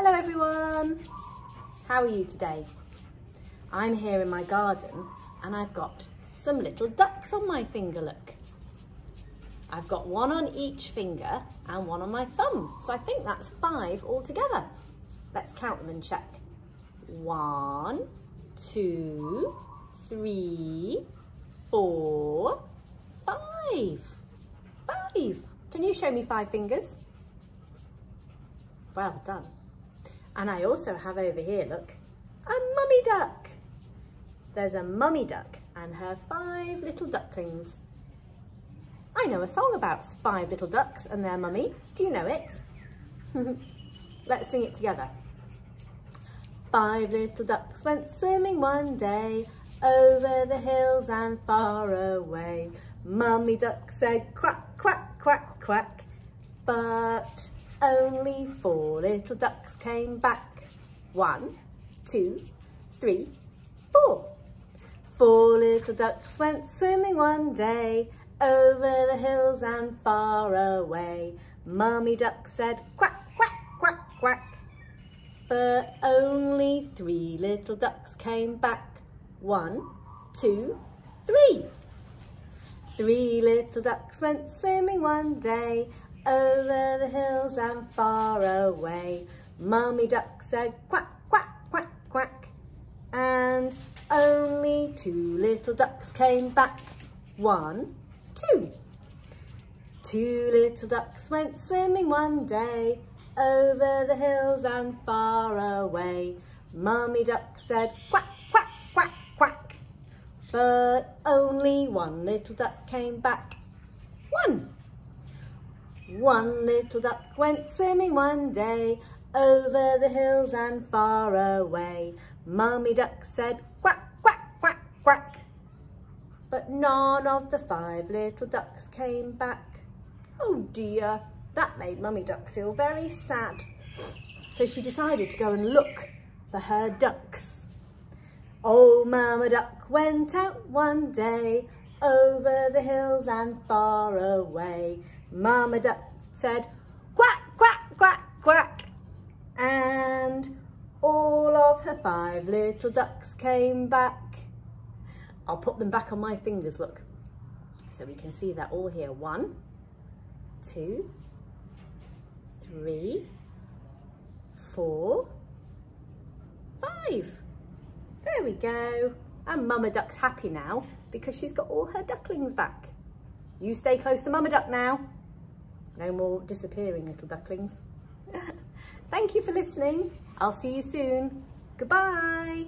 Hello everyone! How are you today? I'm here in my garden and I've got some little ducks on my finger, look. I've got one on each finger and one on my thumb. So I think that's five altogether. Let's count them and check. One, two, three, four, five. Five. Can you show me five fingers? Well done. And I also have over here, look, a mummy duck. There's a mummy duck and her five little ducklings. I know a song about five little ducks and their mummy. Do you know it? Let's sing it together. Five little ducks went swimming one day over the hills and far away. Mummy duck said quack, quack, quack, quack, but only four little ducks came back. One, two, three, four. Four little ducks went swimming one day over the hills and far away. Mummy duck said quack, quack, quack, quack. But only three little ducks came back. One, two, three. Three little ducks went swimming one day over the hills and far away. Mummy duck said quack, quack, quack, quack. And only two little ducks came back. One, two. Two little ducks went swimming one day over the hills and far away. Mummy duck said quack, quack, quack, quack. But only one little duck came back. One. One little duck went swimming one day over the hills and far away. Mummy duck said quack, quack, quack, quack. But none of the five little ducks came back. Oh dear, that made Mummy duck feel very sad. So she decided to go and look for her ducks. Old Mama Duck went out one day over the hills and far away. Mama Duck said, quack, quack, quack, quack. And all of her five little ducks came back. I'll put them back on my fingers, look. So we can see that all here. One, two, three, four, five. There we go. And Mama Duck's happy now because she's got all her ducklings back. You stay close to Mama Duck now. No more disappearing little ducklings. Thank you for listening. I'll see you soon. Goodbye.